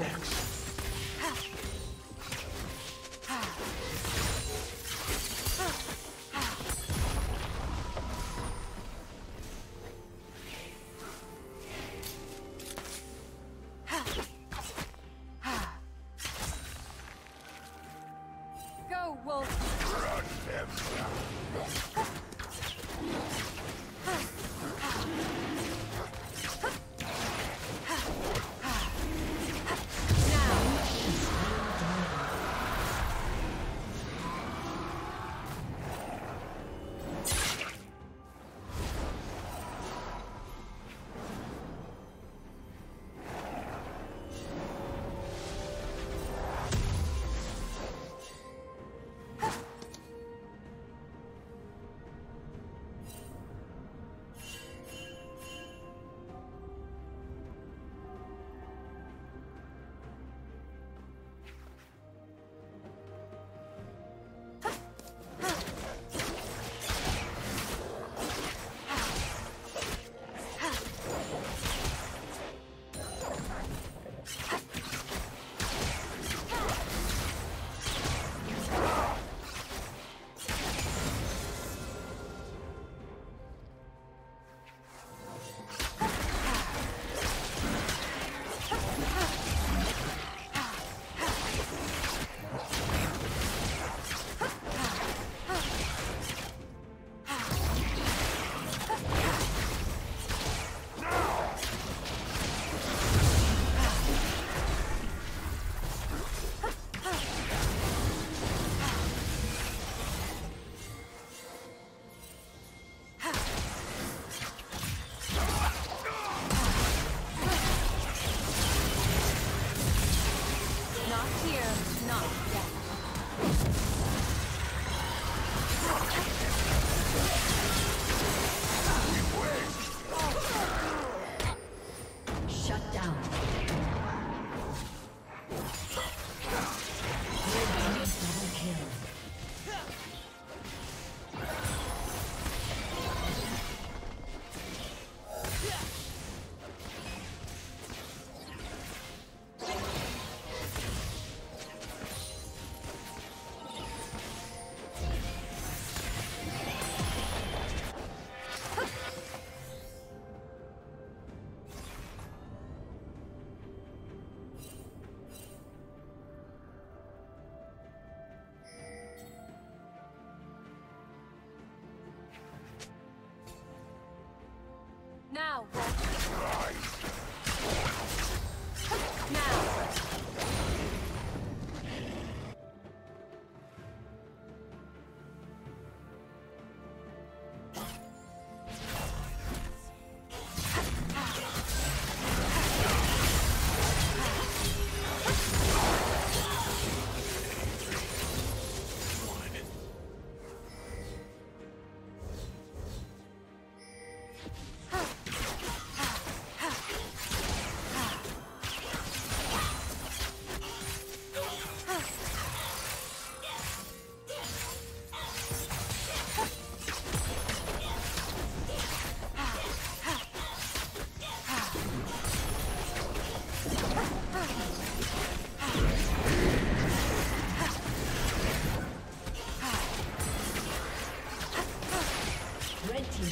next.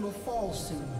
will fall soon.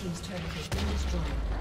Team's turret has been destroyed.